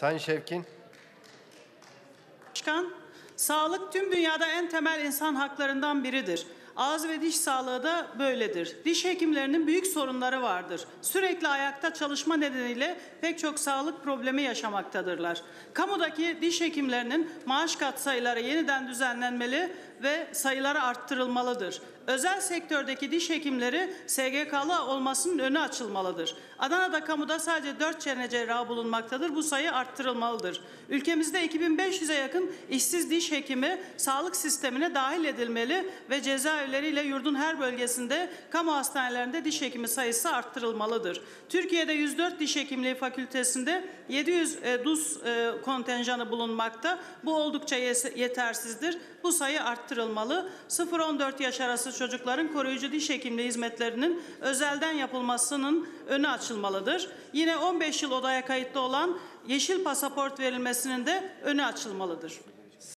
Sayın Şevkin. Başkan, sağlık tüm dünyada en temel insan haklarından biridir. Ağız ve diş sağlığı da böyledir. Diş hekimlerinin büyük sorunları vardır. Sürekli ayakta çalışma nedeniyle pek çok sağlık problemi yaşamaktadırlar. Kamudaki diş hekimlerinin maaş katsayıları yeniden düzenlenmeli ve sayıları arttırılmalıdır. Özel sektördeki diş hekimleri SGK'lı olmasının önü açılmalıdır. Adana'da kamuda sadece 4 çene cerrahı bulunmaktadır. Bu sayı arttırılmalıdır. Ülkemizde 2500'e yakın işsiz diş hekimi sağlık sistemine dahil edilmeli ve cezaevleriyle yurdun her bölgesinde kamu hastanelerinde diş hekimi sayısı arttırılmalıdır. Türkiye'de 104 diş hekimliği fakültesinde 700 e, DUS e, kontenjanı bulunmakta. Bu oldukça yetersizdir. Bu sayı arttırılmalı. 0-14 yaş arası çocukların koruyucu diş hekimliği hizmetlerinin özelden yapılmasının önü açılmalıdır. Yine 15 yıl odaya kayıtlı olan yeşil pasaport verilmesinin de önü açılmalıdır.